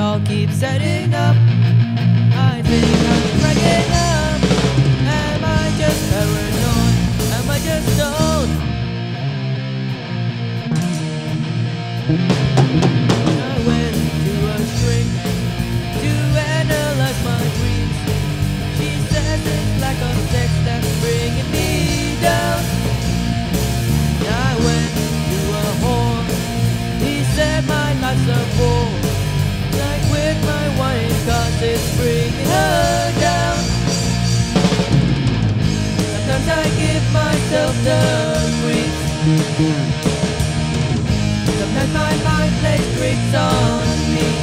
All keeps adding up. I think I'm cracking up. Am I just paranoid? Am I just stoned? I went to a shrink to analyze my dreams. She it's like a sex that's bringing me down. I went to a whore. He said my life's a bore. Sometimes my mind plays tricks on me.